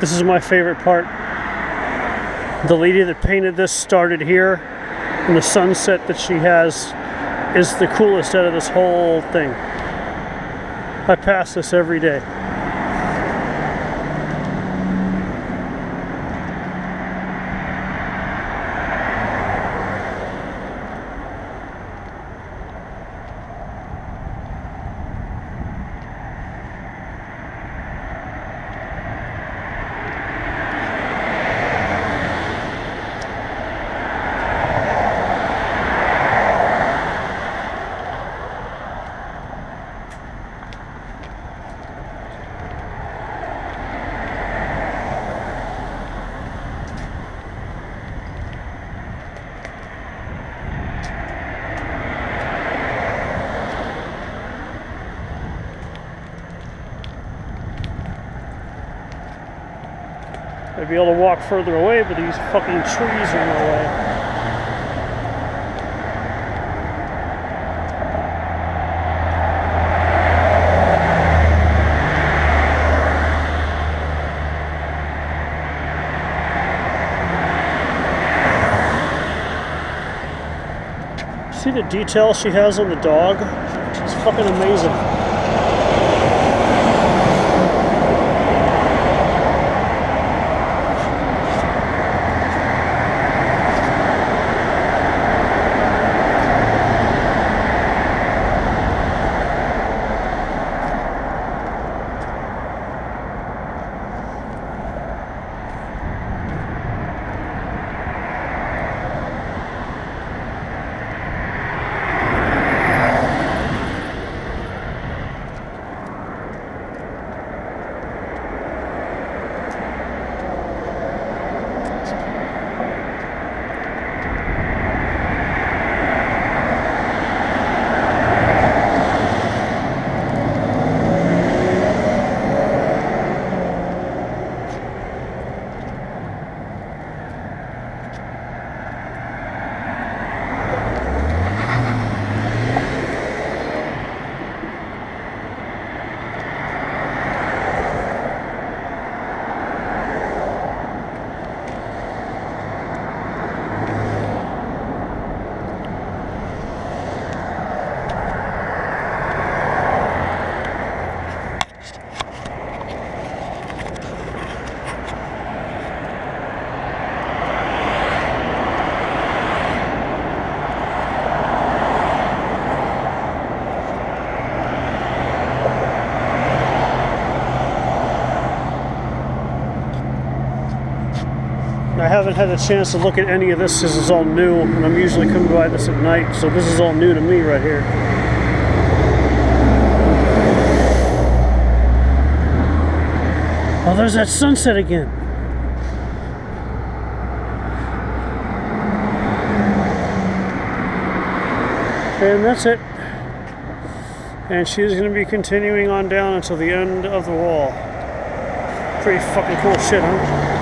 This is my favorite part. The lady that painted this started here, and the sunset that she has is the coolest out of this whole thing. I pass this every day. I'd be able to walk further away, but these fucking trees are in the way. See the detail she has on the dog? It's fucking amazing. I haven't had a chance to look at any of this. This is all new, and I'm usually coming by this at night, so this is all new to me right here. Oh, there's that sunset again. And that's it. And she's going to be continuing on down until the end of the wall. Pretty fucking cool shit, huh?